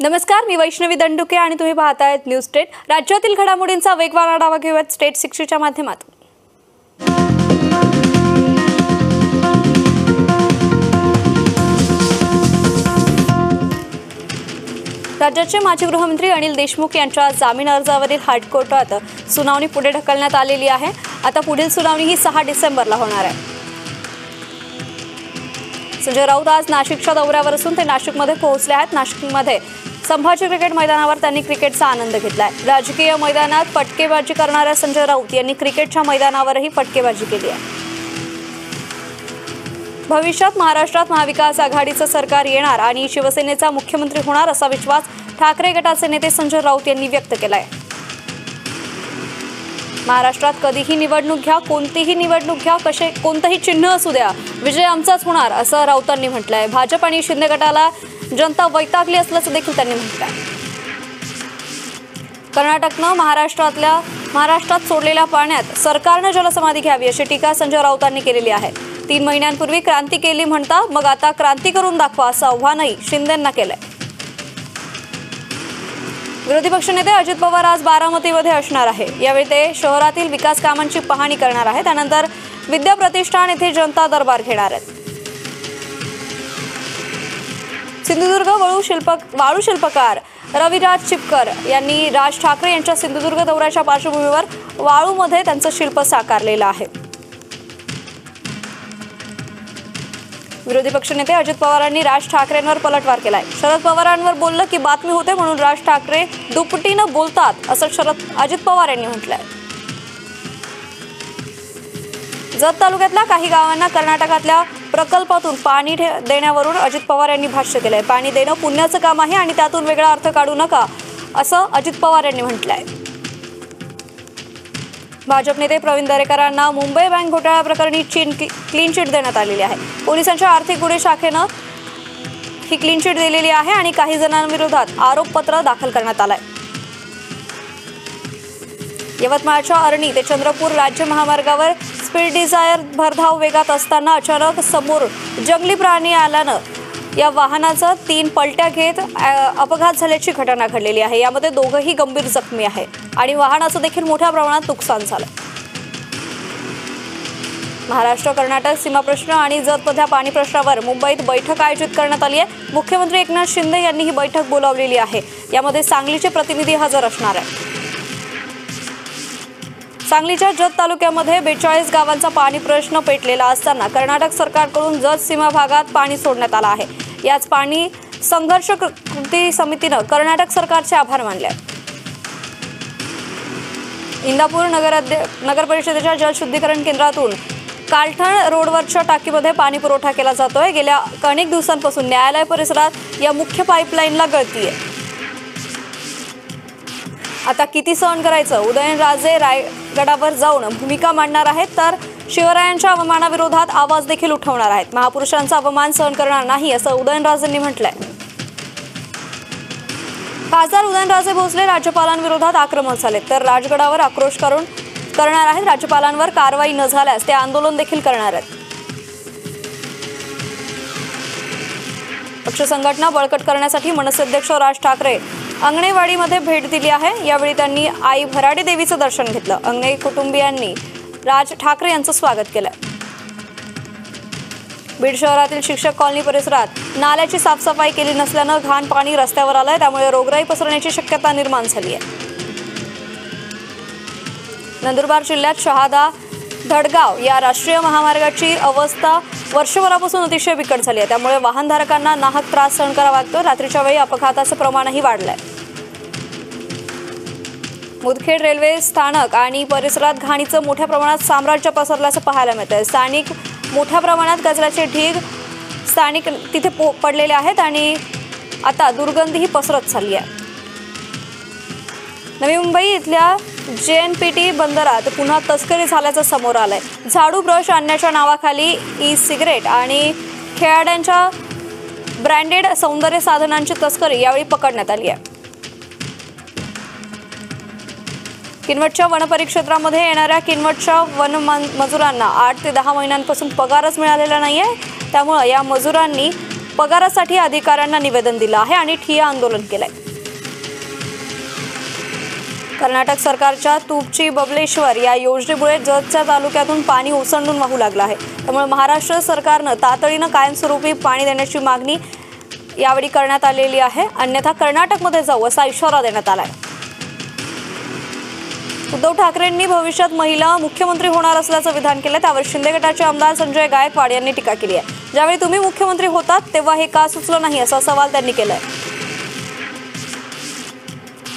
नमस्कार मी वैष्णवी दंडुके आणि तुम्ही पाहतायत न्यूज स्टेट. राज्यातील घडामोडींचा वेगवान आढावा घेऊयात स्टेट शिक्षेच्या माध्यमातून. राज्याचे माजी गृहमंत्री अनिल देशमुख यांच्या जामीन अर्जावरील हायकोर्टात सुनावणी पुढे ढकलण्यात आलेली आहे. आता पुढील सुनावणी ही सहा डिसेंबरला होणार आहे. संजय राऊत आज नाशिकच्या दौऱ्यावर असून ते नाशिकमध्ये पोहोचले आहेत. नाशिकमध्ये संभाजी क्रिकेट मैदानावर त्यांनी क्रिकेटचा आनंद घेतलाय. राजकीय मैदानात फटकेबाजी करणाऱ्या संजय राऊत यांनी क्रिकेटच्या मैदानावरही फटकेबाजी केली आहे. भविष्यात महाराष्ट्रात महाविकास आघाडीचं सरकार येणार आणि शिवसेनेचा मुख्यमंत्री होणार असा विश्वास ठाकरे गटाचे नेते संजय राऊत यांनी व्यक्त केला आहे महाराष्ट्रात कधीही निवडणूक घ्या कोणतीही निवडणूक घ्या कसे कोणतंही चिन्ह असू द्या विजय आमचाच होणार असं राऊतांनी म्हटलंय. भाजप आणि शिंदे गटाला जनता वैतागली असल्याचं देखील त्यांनी म्हटलंय. कर्नाटकनं महाराष्ट्रातल्या महाराष्ट्रात सोडलेल्या पाण्यात सरकारनं जलसमाधी घ्यावी अशी टीका संजय राऊतांनी केलेली आहे. तीन महिन्यांपूर्वी क्रांती केली म्हणता मग आता क्रांती करून दाखवा असं आव्हानही शिंदेंना केलंय. विरोधी पक्षनेते अजित पवार आज बारामतीमध्ये असणार आहे. यावेळी ते शहरातील विकास कामांची पाहणी करणार आहे त्यानंतर विद्या प्रतिष्ठान येथे जनता दरबार घेणार आहेत. सिंधुदुर्ग वळू शिल्प वाळू शिल्पकार रविराज चिपकर यांनी राज ठाकरे यांच्या सिंधुदुर्ग दौऱ्याच्या पार्श्वभूमीवर वाळूमध्ये त्यांचं शिल्प साकारलेलं आहे. विरोधी पक्षनेते अजित पवारांनी राज ठाकरेंवर पलटवार केलाय. शरद पवारांवर बोललं की बातमी होते म्हणून राज ठाकरे दुपटीनं बोलतात असं शरद अजित पवार यांनी म्हटलंय. जत तालुक्यातल्या काही गावांना कर्नाटकातल्या प्रकल्पातून पाणी ठे- देण्यावरून अजित पवार यांनी भाष्य केलंय. पाणी देणं पुण्याचं काम आहे आणि त्यातून वेगळा अर्थ काढू नका असं अजित पवार यांनी म्हटलंय. भाजप नेते प्रवीण दरेकरांना मुंबई बँक घोटाळा प्रकरणी चीन क्लीन चिट देण्यात आलेली आहे. पोलिसांच्या आर्थिक गुन्हे शाखेनं ही क्लीन चिट दिलेली आहे आणि काही जणांविरोधात आरोपपत्र दाखल करण्यात आलंय. यवतमाळच्या अरणी ते चंद्रपूर राज्य महामार्गावर स्पीड डिझायर भरधाव वेगात असताना अचानक समोर जंगली प्राणी आल्यानं या वाहनाचं तीन पलट्या घेत अपघात झाल्याची घटना घडलेली आहे. यामध्ये दोघंही गंभीर जखमी आहे आणि वाहनाचं देखील मोठ्या प्रमाणात नुकसान झालं. महाराष्ट्र कर्नाटक सीमा प्रश्न आणि जतमधल्या पाणी प्रश्नावर मुंबईत बैठक आयोजित करण्यात आली आहे. मुख्यमंत्री एकनाथ शिंदे यांनी ही बैठक बोलावलेली आहे. यामध्ये सांगलीचे प्रतिनिधी हजर असणार आहे सांगलीच्या जत तालुक्यामध्ये बेचाळीस गावांचा पाणी प्रश्न पेटलेला असताना कर्नाटक सरकारकडून जत सीमा भागात पाणी सोडण्यात आलं आहे. याच पाणी संघर्ष कृ- कृती समितीनं कर्नाटक सरकारचे आभार मानले. इंदापूर नगराध्य नगर परिषदेच्या जलशुद्धीकरण केंद्रातून कालठण रोडवरच्या टाकीमध्ये पाणी पुरवठा केला जातोय. गेल्या अनेक दिवसांपासून न्यायालय परिसरात या मुख्य पाईपलाईनला गळती आहे. आता किती सहन करायचं? उदयनराजे रायगडावर जाऊन भूमिका मांडणार आहेत तर शिवरायांच्या अवमानाविरोधात आवाज देखील उठवणार आहेत. महापुरुषांचा अवमान सहन करणार नाही असं उदयनराजेंनी म्हटलंय. खासदार उदयनराजे भोसले राज्यपालांविरोधात आक्रमक झाले तर राजगडावर आक्रोश करून करणार आहेत. राज्यपालांवर कारवाई न झाल्यास ते आंदोलन देखील करणार आहेत. पक्ष संघटना बळकट करण्यासाठी मनसे अध्यक्ष राज ठाकरे अंगणेवाडीमध्ये भेट दिली आहे. यावेळी त्यांनी आई भराडी देवीचं दर्शन घेतलं. अंगणे कुटुंबियांनी राज ठाकरे यांचं स्वागत केलं. बीड शहरातील शिक्षक कॉलनी परिसरात नाल्याची साफसफाई केली नसल्यानं घाण पाणी रस्त्यावर आलंय. त्यामुळे रोगराई पसरण्याची शक्यता निर्माण झाली आहे. नंदुरबार जिल्ह्यात शहादा धडगाव या राष्ट्रीय महामार्गाची अवस्था वर्षभरापासून अतिशय बिकट झाली आहे. त्यामुळे वाहनधारकांना नाहक त्रास सहन करावा लागतो रात्रीच्या वेळी अपघाताचं प्रमाणही वाढलं आहे मुदखेड रेल्वे स्थानक आणि परिसरात घाणीचं मोठ्या प्रमाणात साम्राज्य पसरल्याचं पाहायला मिळतंय. स्थानिक मोठ्या प्रमाणात कचऱ्याचे ढीग स्थानिक तिथे पो पडलेले आहेत आणि आता दुर्गंधीही पसरत चालली आहे. नवी मुंबई इथल्या जे एन पी टी बंदरात पुन्हा तस्करी झाल्याचं समोर आलंय. झाडू ब्रश आणण्याच्या नावाखाली ई सिगरेट आणि खेळाड्यांच्या ब्रँडेड सौंदर्य साधनांची तस्करी यावेळी पकडण्यात आली आहे. किनवटच्या वनपरिक्षेत्रामध्ये येणाऱ्या किनवटच्या वन मजुरांना आठ ते दहा महिन्यांपासून पगारच मिळालेला नाही आहे त्यामुळं या मजुरांनी पगारासाठी अधिकाऱ्यांना निवेदन दिलं आहे आणि ठिय्या आंदोलन केलंय. कर्नाटक सरकारच्या तुपची बबलेश्वर या योजनेमुळे जतच्या तालुक्यातून पाणी ओसंडून वाहू लागलं आहे. त्यामुळे महाराष्ट्र सरकारनं तातडीनं कायमस्वरूपी पाणी देण्याची मागणी यावेळी करण्यात आलेली आहे. अन्यथा कर्नाटकमध्ये जाऊ असा इशारा देण्यात आला आहे उद्धव ठाकरेंनी भविष्यात महिला मुख्यमंत्री होणार असल्याचं विधान केलं. त्यावर शिंदे गटाचे आमदार संजय गायकवाड यांनी टीका केली आहे. ज्यावेळी तुम्ही मुख्यमंत्री होतात तेव्हा हे का सुचलं नाही असा सवाल त्यांनी केलाय.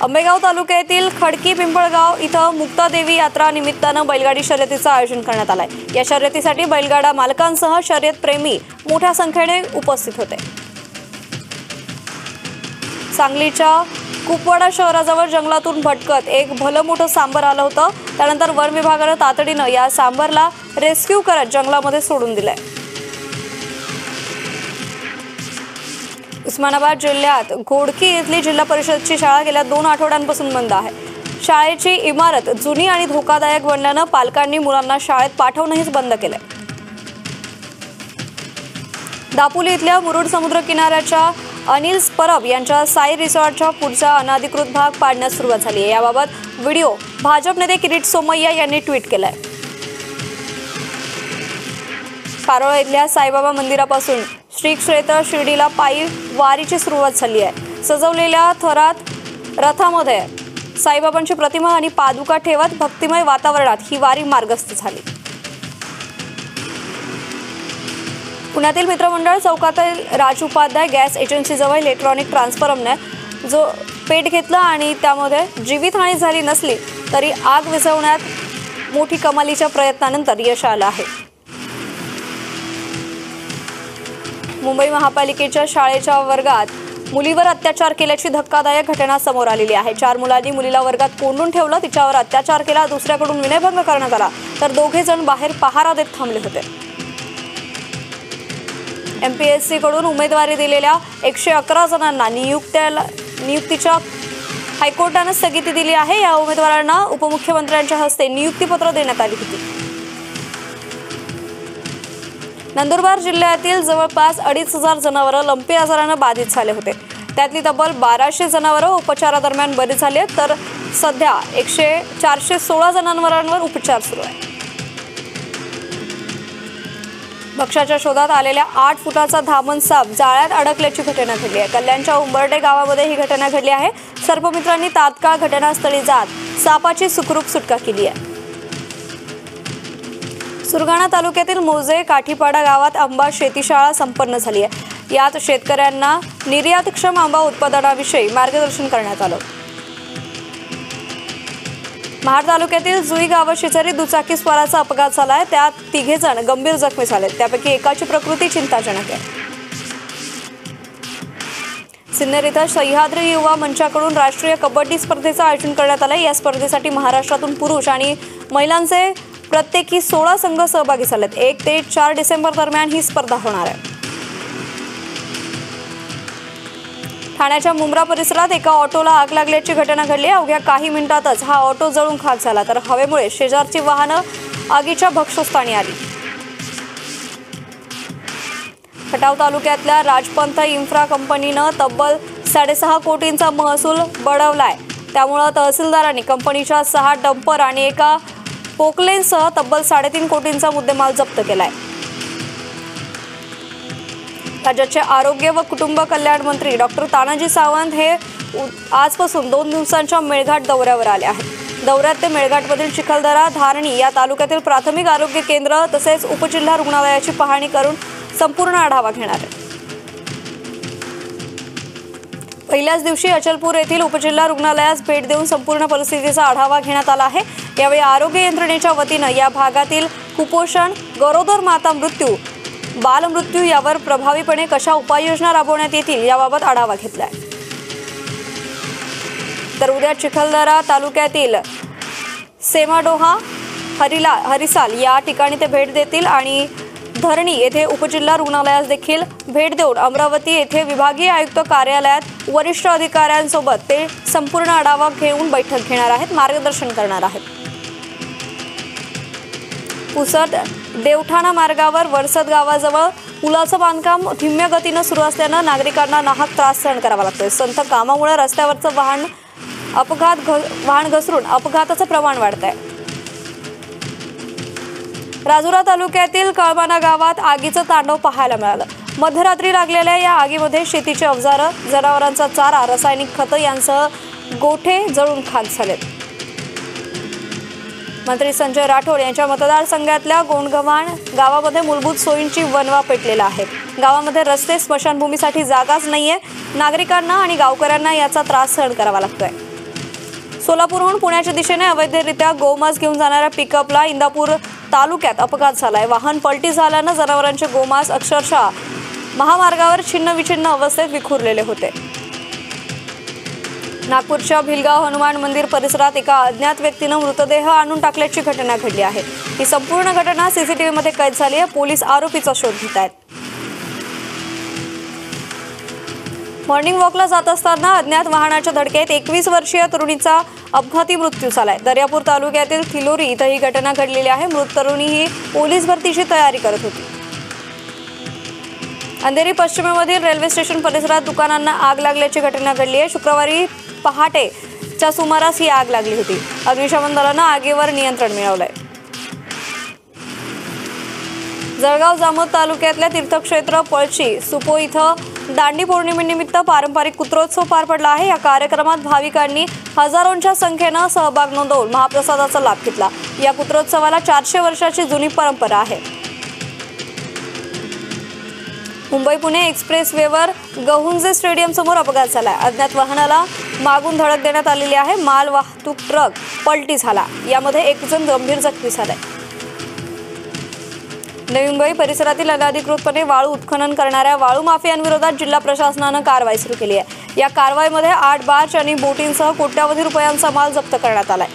आंबेगाव तालुक्यातील खडकी पिंपळगाव इथं मुक्तादेवी यात्रा निमित्तानं बैलगाडी शर्यतीचं आयोजन करण्यात आलंय. या शर्यतीसाठी बैलगाडा मालकांसह शर्यतप्रेमी मोठ्या संख्येने उपस्थित होते. सांगलीच्या कुपवाडा शहराजवळ जंगलातून भटकत एक भलं मोठं सांबर आलं होतं. त्यानंतर वन विभागानं तातडीनं या सांबरला रेस्क्यू करत जंगलामध्ये सोडून दिलंय. उस्मानाबाद जिल्ह्यात घोडकी इथली जिल्हा परिषदची शाळा गेल्या दोन आठवड्यांपासून बंद आहे. शाळेची इमारत जुनी आणि धोकादायक बनल्यानं पालकांनी मुलांना शाळेत पाठवणंहीच बंद केलंय. दापोली इथल्या मुरुड समुद्र किनाऱ्याच्या अनिल परब यांच्या साई रिसॉर्टच्या पुढचा अनधिकृत भाग पाडण्यास सुरुवात झाली आहे. याबाबत व्हिडिओ भाजप नेते किरीट सोमय्या यांनी ट्विट केलाय. कारोळ इथल्या साईबाबा मंदिरापासून श्री क्षेत्र शिर्डीला पायी वारीची सुरुवात झाली आहे. सजवलेल्या थरात रथामध्ये साईबाबांची प्रतिमा आणि पादुका ठेवत भक्तिमय वातावरणात ही वारी मार्गस्थ झाली. पुण्यातील मित्रमंडळ चौकातील राज उपाध्याय गॅस एजन्सीजवळ इलेक्ट्रॉनिक ट्रान्सफॉर्मने जो पेट घेतला आणि त्यामध्ये जीवितहानी झाली नसली तरी आग विझवण्यात मोठी कमालीच्या प्रयत्नानंतर यश आलं आहे. मुंबई महापालिकेच्या शाळेच्या वर्गात मुलीवर अत्याचार केल्याची धक्कादायक घटना समोर आलेली आहे. चार मुलांनी मुलीला वर्गात कोंडून ठेवलं तिच्यावर अत्याचार केला दुसऱ्याकडून विनयभंग करण्यात आला. तर दोघे जण बाहेर पहारा देत थांबले होते. एम पी एस सीकडून उमेदवारी दिलेल्या एकशे अकरा जणांना नियुक्त्याला नियुक्तीच्या हायकोर्टानं स्थगिती दिली आहे. या उमेदवारांना उपमुख्यमंत्र्यांच्या हस्ते नियुक्तीपत्र देण्यात आली होती. नंदुरबार जिल्ह्यातील जवळपास अडीच हजार जनावरं लंपी आजारानं बाधित झाले होते. त्यातली तब्बल बाराशे जनावरं उपचारादरम्यान बरी झाली आहेत. तर सध्या एकशे चारशे सोळा जनावरांवर उपचार सुरू आहे. भक्ष्याच्या शोधात आलेल्या आठ फुटाचा धामण साप जाळ्यात अडकल्याची घटना घडली आहे. कल्याणच्या उंबरडे गावामध्ये ही घटना घडली आहे. सर्पमित्रांनी तात्काळ घटनास्थळी जात सापाची सुखरूप सुटका केली आहे. सुरगाणा तालुक्यातील मोजे काठीपाडा गावात आंबा शेतीशाळा संपन्न झाली आहे. यात शेतकऱ्यांना निर्यातक्षम आंबा उत्पादनाविषयी मार्गदर्शन करण्यात आलं. महाड तालुक्यातील जुई गावा शेजारी दुचाकी स्वाराचा अपघात झाला आहे त्यात तिघे जण गंभीर जखमी झालेत. त्यापैकी एकाची प्रकृती चिंताजनक आहे. सिन्नर इथं सह्याद्री युवा मंचाकडून राष्ट्रीय कबड्डी स्पर्धेचं आयोजन करण्यात आलं या स्पर्धेसाठी महाराष्ट्रातून पुरुष आणि महिलांचे प्रत्येकी सोळा संघ सहभागी झालेत. एक ते चार डिसेंबर दरम्यान ही स्पर्धा होणार आहे. ठाण्याच्या मुंब्रा परिसरात एका ऑटोला आग लागल्याची घटना घडली. आहे. अवघ्या काही मिनिटातच हा ऑटो जळून खाक झाला. तर हवेमुळे शेजारची वाहनं आगीच्या भक्षस्थानी आली. खटाव तालुक्यातल्या राजपंथ इन्फ्रा कंपनीनं तब्बल साडेसहा कोटींचा महसूल बळवलाय त्यामुळं तहसीलदारांनी कंपनीच्या सहा डंपर आणि एका पोकलेनसह तब्बल साडेतीन कोटींचा मुद्देमाल जप्त केलाय. राज्याचे आरोग्य व कुटुंब कल्याण मंत्री डॉक्टर तानाजी सावंत हे उ- आजपासून दोन दिवसांच्या मेळघाट दौऱ्यावर आले आहेत. दौऱ्यात ते मेळघाटमधील चिखलदरा धारणी या तालुक्यातील प्राथमिक आरोग्य केंद्र तसेच उपजिल्हा रुग्णालयाची पाहणी करून संपूर्ण आढावा घेणार आहेत. पहिल्याच दिवशी अचलपूर येथील उपजिल्हा रुग्णालयास भेट देऊन संपूर्ण परिस्थितीचा आढावा घेण्यात आला आहे. यावेळी आरोग्य यंत्रणेच्या वतीनं या भागातील कुपोषण गरोदर माता मृत्यू बालमृत्यू यावर प्रभावीपणे कशा उपाययोजना राबवण्यात येतील याबाबत आढावा घेतलाय. तर उद्या चिखलदरा तालुक्यातील सेमाडोहा हरिला हरिसाल या ठिकाणी ते भेट देतील आणि धरणी येथे उपजिल्हा रुग्णालयास देखील भेट देऊन अमरावती येथे विभागीय आयुक्त कार्यालयात वरिष्ठ अधिकाऱ्यांसोबत ते संपूर्ण आढावा घेऊन बैठक घेणार आहेत मार्गदर्शन करणार आहेत. पुसद देवठाणा मार्गावर वरसद गावाजवळ पुलाचं बांधकाम धीम्य गतीनं सुरू असल्यानं नागरिकांना नाहक त्रास सहन करावा लागतोय. संत कामामुळे रस्त्यावरचं वाहन अपघात घ वाहन घसरून अपघाताचं प्रमाण वाढत आहे राजुरा तालुक्यातील कळमाना गावात आगीचं तांडव पाहायला मिळालं. मध्यरात्री लागलेल्या या आगीमध्ये शेतीची अवजारं जनावरांचा चारा रासायनिक खतं यांसह गोठे जळून खाक झालेत. मंत्री संजय राठोड यांच्या मतदारसंघातल्या गोंडगव्हाण गावामध्ये मूलभूत सोयींची वनवा पेटलेला आहे. गावामध्ये रस्ते स्मशानभूमीसाठी जागाच नाहीये. नागरिकांना आणि गावकऱ्यांना याचा त्रास सहन करावा लागतोय. सोलापूरहून पुण्याच्या दिशेने अवैधरित्या गोमांस घेऊन जाणाऱ्या पिकअपला इंदापूर तालुक्यात अपघात झालाय. वाहन पलटी झाल्यानं जनावरांचे गोमांस अक्षरशः महामार्गावर छिन्न विछिन्न अवस्थेत विखुरलेले होते. नागपूरच्या भिलगाव हनुमान मंदिर परिसरात एका अज्ञात व्यक्तीनं मृतदेह आणून टाकल्याची घटना घडली आहे. ही संपूर्ण घटना सीसीटीव्हीमध्ये कैद झाली आहे. पोलीस आरोपीचा शोध घेत आहेत. मॉर्निंग वॉकला जात असताना अज्ञात वाहनाच्या धडकेत एकवीस वर्षीय तरुणीचा अपघाती मृत्यू झालाय. दर्यापूर तालुक्यातील थिलोरी इथं ही घटना घडलेली आहे. मृत तरुणी ही पोलीस भरतीची तयारी करत होती. अंधेरी पश्चिमेमधील रेल्वे स्टेशन परिसरात दुकानांना आग लागल्याची घटना घडली आहे. शुक्रवारी पहाटेच्या सुमारास ही आग लागली होती. अग्निशमन दलानं आगीवर नियंत्रण मिळवलंय. जळगाव जामोद तालुक्यातल्या तीर्थक्षेत्र पळशी सुपो इथं दांडी पौर्णिमेनिमित्त पारंपरिक कुत्रोत्सव पार पडला आहे. या कार्यक्रमात भाविकांनी हजारोंच्या संख्येनं सहभाग नोंदवून महाप्रसादाचा लाभ घेतला. या कुत्रोत्सवाला चारशे वर्षाची जुनी परंपरा आहे. मुंबई पुणे एक्सप्रेस वेवर गहुंजे स्टेडियम समोर अपघात झाला. अज्ञात वाहनाला मागून धडक देण्यात आलेली आहे. माल वाहतूक ट्रक पलटी झाला. यामध्ये एक जण गंभीर जखमी झालाय नवी मुंबई परिसरातील अनधिकृतपणे वाळू उत्खनन करणाऱ्या वाळू माफियांविरोधात जिल्हा प्रशासनानं कारवाई सुरू केली आहे. या कारवाईमध्ये आठ बार्च आणि बोटींसह कोट्यावधी रुपयांचा माल जप्त करण्यात आलाय.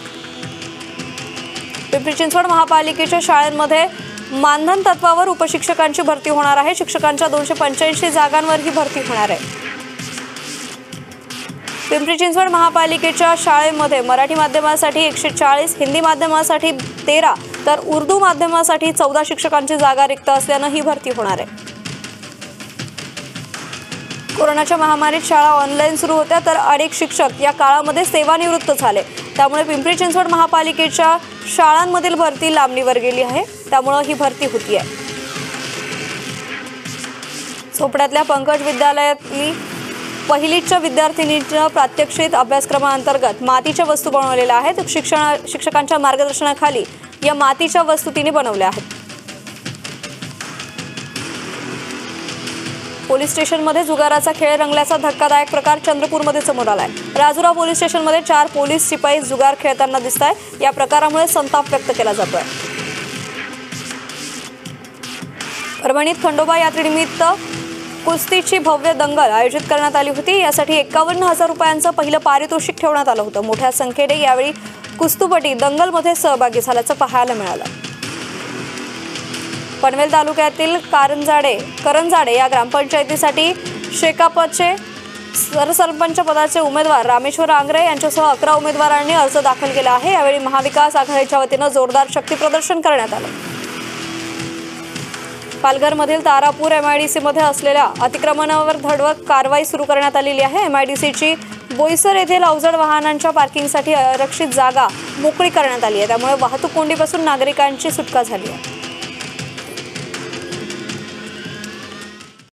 पिंपरी चिंचवड महापालिकेच्या शाळांमध्ये मानधन तत्वावर उपशिक्षकांची भरती होणार आहे. शिक्षकांच्या दोनशे पंच्याऐंशी जागांवर ही भरती होणार आहे. पिंपरी चिंचवड महापालिकेच्या शाळेमध्ये मराठी माध्यमासाठी एकशे चाळीस हिंदी माध्यमासाठी तेरा तर उर्दू माध्यमासाठी चौदा शिक्षकांची जागा रिक्त असल्यानं ही भरती होणार आहे. कोरोनाच्या महामारीत शाळा ऑनलाईन सुरू होत्या तर अनेक शिक्षक या काळामध्ये सेवानिवृत्त झाले. त्यामुळे पिंपरी चिंचवड महापालिकेच्या शाळांमधील भरती लांबणीवर गेली आहे. त्यामुळं ही भरती होती आहे चोपड्यातल्या पंकज विद्यालयातली पहिलीच्या विद्यार्थिनीच्या प्रात्यक्षित अभ्यासक्रमाअंतर्गत मातीच्या वस्तू बनवलेल्या आहेत. शिक्षण शिक्षकांच्या मार्गदर्शनाखाली या मातीच्या वस्तू तिने बनवल्या आहेत. पोलीस स्टेशनमध्ये जुगाराचा खेळ रंगल्याचा धक्कादायक प्रकार चंद्रपूरमध्ये समोर आलाय. राजुरा पोलीस स्टेशनमध्ये चार पोलीस शिपाई जुगार खेळताना दिसत आहे या प्रकारामुळे संताप व्यक्त केला जातोय. परभणीत खंडोबा यात्रेनिमित्त कुस्तीची भव्य दंगल आयोजित करण्यात आली होती. यासाठी एकावन्न हजार रुपयांचं पहिलं पारितोषिक ठेवण्यात आलं होतं. मोठ्या संख्येने यावेळी कुस्तुपटी दंगलमध्ये सहभागी झाल्याचं पाहायला मिळालं. पनवेल तालुक्यातील कारंजाडे करंजाडे या ग्रामपंचायतीसाठी शेकापचे सरसरपंच पदाचे उमेदवार रामेश्वर आंग्रे यांच्यासह अकरा उमेदवारांनी अर्ज दाखल केला आहे. यावेळी महाविकास आघाडीच्या वतीनं जोरदार शक्तीप्रदर्शन करण्यात आलं. पालघरमधील तारापूर एमआयडीसीमध्ये असलेल्या अतिक्रमणावर धडवत कारवाई सुरू करण्यात आलेली आहे. एमआयडीसीची बोईसर येथील अवजड वाहनांच्या पार्किंगसाठी आरक्षित जागा मोकळी करण्यात आली आहे. त्यामुळे वाहतूक कोंडीपासून नागरिकांची सुटका झाली आहे.